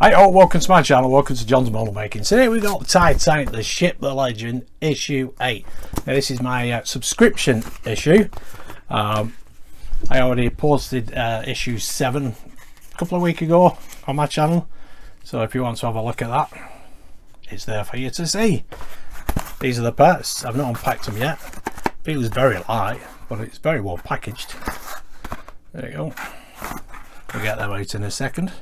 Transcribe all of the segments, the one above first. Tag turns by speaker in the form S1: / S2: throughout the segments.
S1: Hi all, welcome to my channel, welcome to John's Model Making. Today we've got Titanic, the Ship, the Legend, issue 8. Now this is my uh, subscription issue. Um, I already posted uh, issue 7 a couple of weeks ago on my channel. So if you want to have a look at that, it's there for you to see. These are the parts, I've not unpacked them yet. Feels very light, but it's very well packaged. There you go. We'll get them out in a second.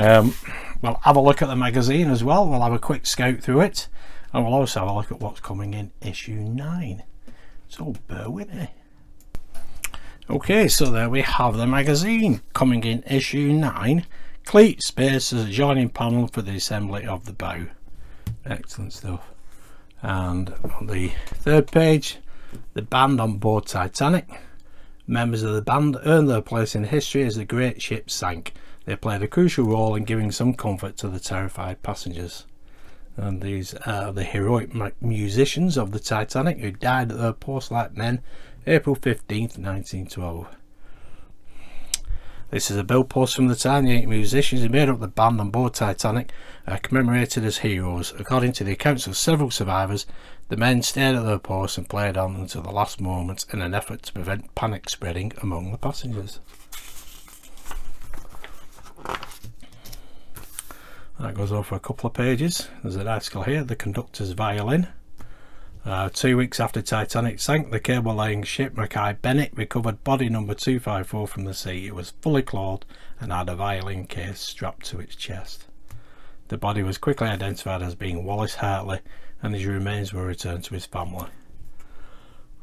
S1: Um, we'll have a look at the magazine as well. We'll have a quick scout through it. And we'll also have a look at what's coming in issue 9. So bear with me. Okay, so there we have the magazine coming in issue 9. Cleat space as a joining panel for the assembly of the bow. Excellent stuff. And on the third page, the band on board Titanic. Members of the band earned their place in history as the great ship sank. They played a crucial role in giving some comfort to the terrified passengers. And these are the heroic musicians of the Titanic who died at their post like men April 15th 1912. This is a bill post from the time the eight musicians who made up the band on board Titanic are commemorated as heroes. According to the accounts of several survivors, the men stayed at their posts and played on until the last moments in an effort to prevent panic spreading among the passengers. That goes on for a couple of pages. There's an article here, The Conductor's Violin. Uh, two weeks after Titanic sank, the cable-laying ship Mackay Bennett recovered body number 254 from the sea. It was fully clothed and had a violin case strapped to its chest. The body was quickly identified as being Wallace Hartley and his remains were returned to his family.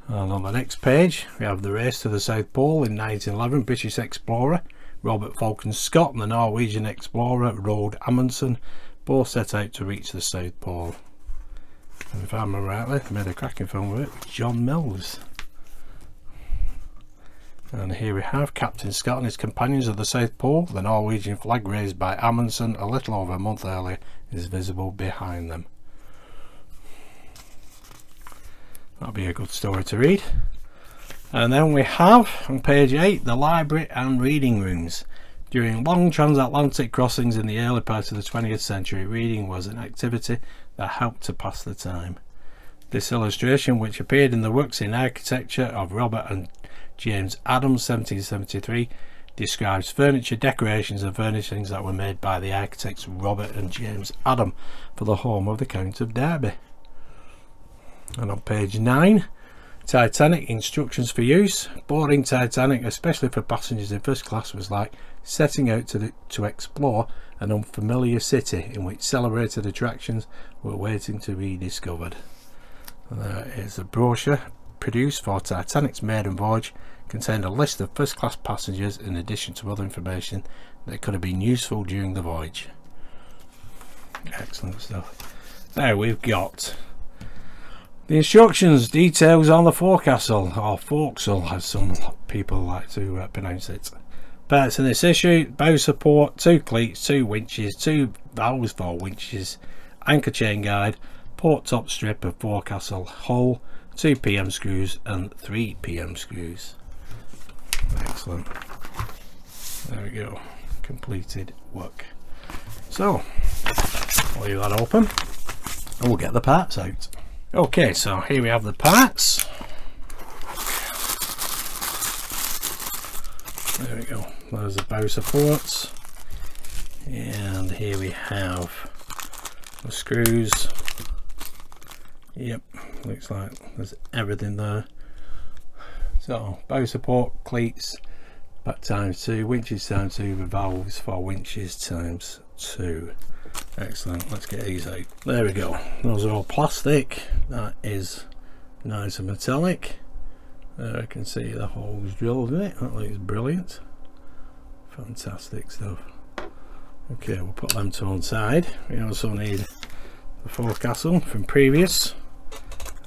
S1: And on the next page we have the race to the South Pole in 1911 British explorer Robert Falcon Scott and the Norwegian explorer Roald Amundsen both set out to reach the South Pole. And if I remember rightly, they made a cracking film with it John Mills. And here we have Captain Scott and his companions of the South Pole. The Norwegian flag raised by Amundsen a little over a month earlier is visible behind them. That'll be a good story to read. And then we have on page 8 the library and reading rooms. During long transatlantic crossings in the early part of the 20th century, reading was an activity that helped to pass the time. This illustration, which appeared in the works in architecture of Robert and James Adams 1773, describes furniture, decorations and furnishings that were made by the architects Robert and James Adam for the home of the Count of Derby. And on page 9, Titanic instructions for use. Boarding Titanic, especially for passengers in first class, was like setting out to, the, to explore an unfamiliar city in which celebrated attractions were waiting to be discovered. there is a brochure produced for Titanic's maiden voyage contained a list of first class passengers in addition to other information that could have been useful during the voyage. Excellent stuff. There we've got the instructions, details on the forecastle, or forecastle as some people like to uh, pronounce it. Parts in this issue, bow support, two cleats, two winches, two valves for winches, anchor chain guide, port top strip of forecastle hull, two PM screws and three PM screws. Excellent. There we go. Completed work. So, leave that open and we'll get the parts out. Okay, so here we have the parts. There we go. There's the bow supports. And here we have the screws. Yep, looks like there's everything there. So bow support, cleats, back times two, winches times two, valves for winches times two excellent. Let's get these out. There we go. Those are all plastic. That is nice and metallic. There I can see the holes drilled in it. That looks brilliant. Fantastic stuff. Okay we'll put them to one side. We also need the forecastle from previous.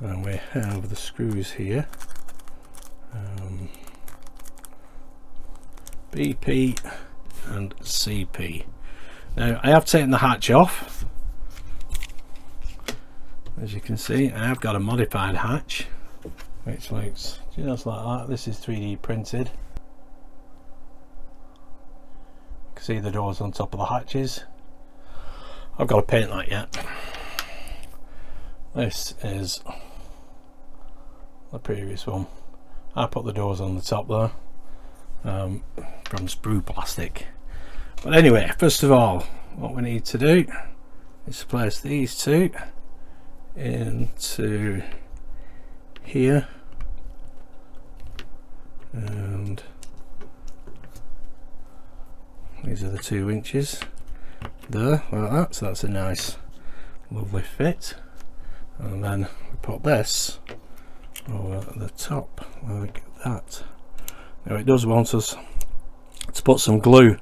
S1: And we have the screws here. Um, BP and CP now I have taken the hatch off. As you can see, I have got a modified hatch, which looks just like that. This is 3D printed. You can see the doors on top of the hatches. I've got to paint that yet. This is the previous one. I put the doors on the top there um, from sprue plastic. But anyway, first of all, what we need to do is place these two into here and these are the two winches there like that. So that's a nice lovely fit. And then we put this over the top like that. Now it does want us to put some glue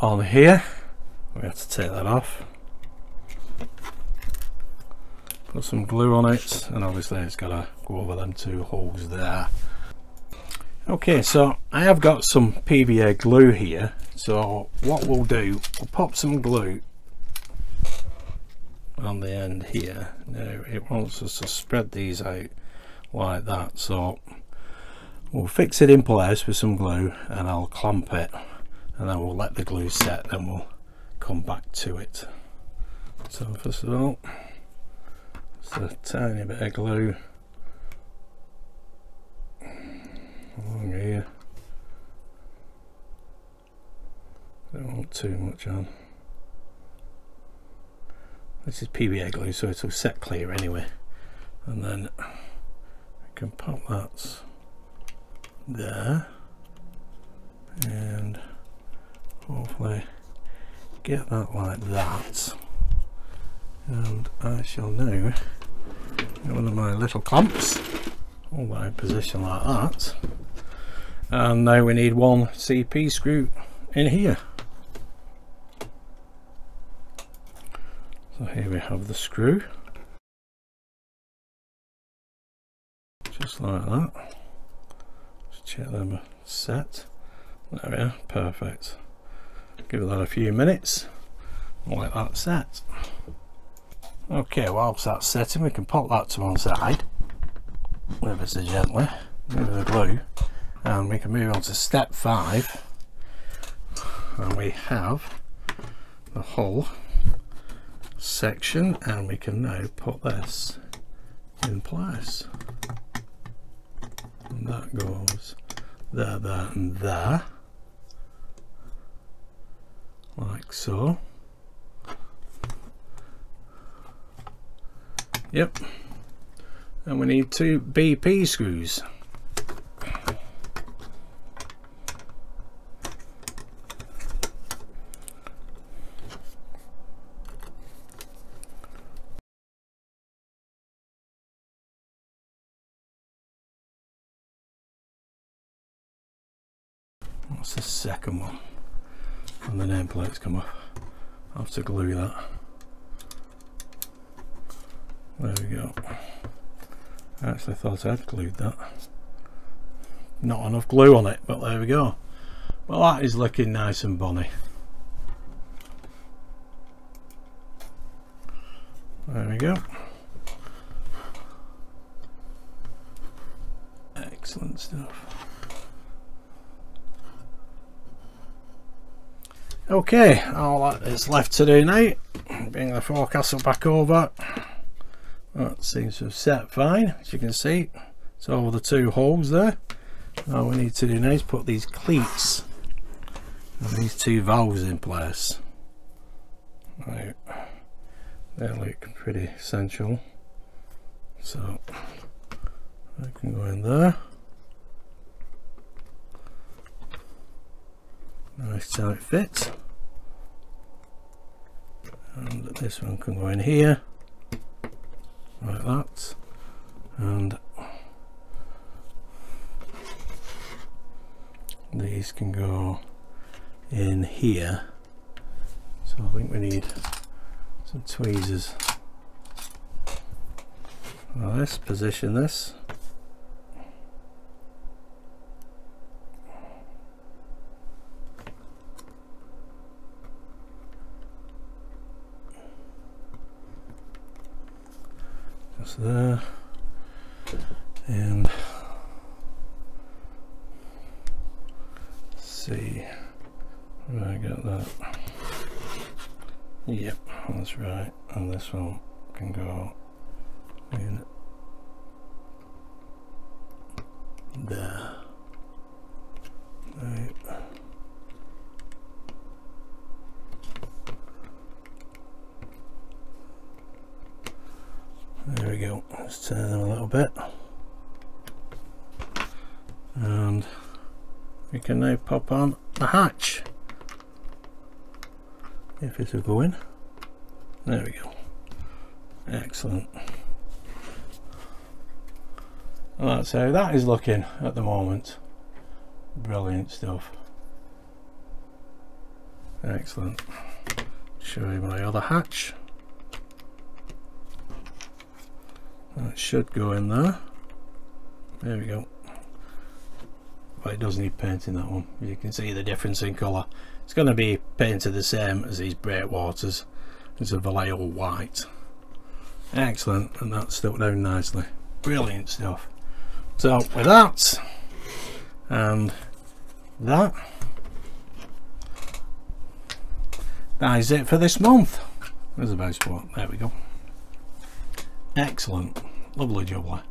S1: on here. We have to take that off. Put some glue on it and obviously it's got to go over them two holes there. Okay so I have got some PVA glue here. So what we'll do we'll pop some glue on the end here. Now it wants us to spread these out like that. So we'll fix it in place with some glue and I'll clamp it and then we'll let the glue set then we'll come back to it. So first of all just a tiny bit of glue. Along here. Don't want too much on. This is PVA glue so it'll set clear anyway. And then I can pop that there. And hopefully get that like that. And I shall now get one of my little clamps. All my position like that. And now we need one CP screw in here. So here we have the screw. Just like that. Just check them set. There we are perfect give that a few minutes. Like that set. Okay whilst that's setting we can pop that to one side. Ever so gently. With the glue. And we can move on to step five. And we have the hull section and we can now put this in place. And that goes there there and there like so. Yep. And we need two BP screws. What's the second one? And the nameplate's come off. I have to glue that. There we go. I actually thought I'd glued that. Not enough glue on it, but there we go. Well, that is looking nice and bonny. There we go. Excellent stuff. Okay, all that is left to do now. Bring the forecastle back over. That seems to have set fine, as you can see. It's over the two holes there. All we need to do now is put these cleats and these two valves in place. Right. They look pretty essential. So I can go in there. nice tight fit and this one can go in here like that and these can go in here. So I think we need some tweezers. Let's position this there and see where I got that Yep, that's right. And this one can go in there. Right. There we go. Let's turn them a little bit. And we can now pop on the hatch. If it'll go in. There we go. Excellent. that's how that is looking at the moment. Brilliant stuff. Excellent. Show you my other hatch. That should go in there. There we go. But it does need painting that one. You can see the difference in colour. It's going to be painted the same as these breakwaters. It's a Vallejo white. Excellent, and that's stuck down nicely. Brilliant stuff. So with that and that, that is it for this month. There's a base spot. There we go. Excellent. Lovely jubbly.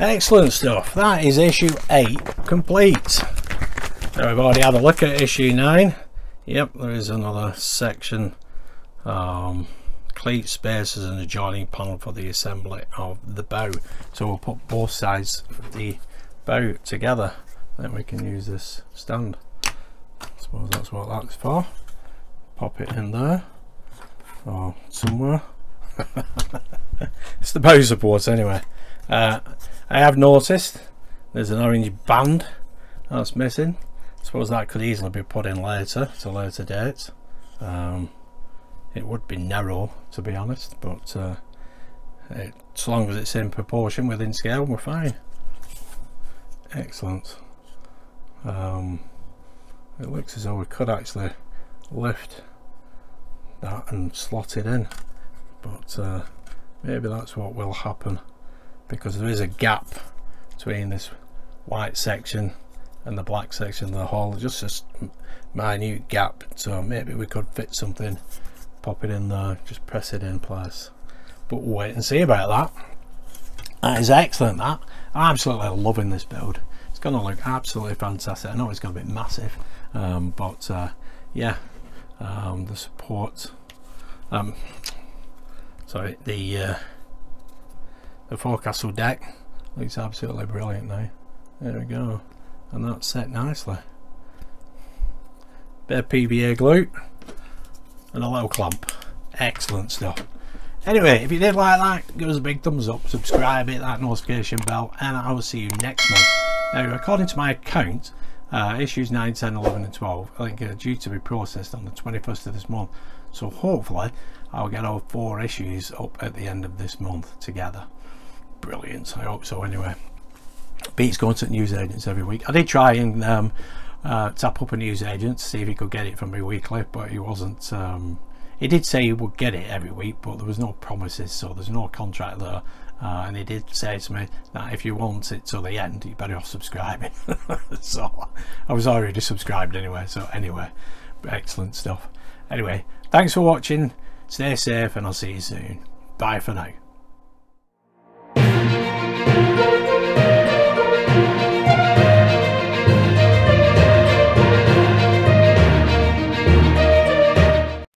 S1: Excellent stuff. That is issue 8 complete. So we've already had a look at issue 9. Yep, there is another section. Um, cleat spaces and adjoining panel for the assembly of the bow. So we'll put both sides of the bow together. Then we can use this stand. I suppose that's what that's for. Pop it in there or somewhere. it's the bow support anyway. Uh, I have noticed there's an orange band that's missing. I suppose that could easily be put in later to later dates. Um, it would be narrow to be honest, but uh, it, as long as it's in proportion within scale, we're fine. Excellent. Um, it looks as though we could actually lift that and slot it in but uh, maybe that's what will happen because there is a gap between this white section and the black section of the hull just a minute gap so maybe we could fit something pop it in there just press it in place. But we'll wait and see about that. That is excellent that. I'm absolutely loving this build. It's gonna look absolutely fantastic. I know it's gonna be massive um, but uh, yeah um, the support um, sorry the uh, the forecastle deck looks absolutely brilliant now. There we go. And that's set nicely. Bit of PVA glue and a little clamp excellent stuff. Anyway if you did like that give us a big thumbs up subscribe hit that notification bell and I will see you next month. Now according to my account uh, issues 9 10 11 and 12 I think are due to be processed on the 21st of this month. So hopefully I'll get all four issues up at the end of this month together brilliant I hope so anyway. Pete's going to news agents every week. I did try and um, uh, tap up a news agent to see if he could get it from me weekly but he wasn't um, he did say he would get it every week but there was no promises so there's no contract there. Uh, and he did say to me that if you want it till the end you better off subscribing. So I was already subscribed anyway so anyway excellent stuff. Anyway thanks for watching. Stay safe and I'll see you soon. Bye for now Thank you.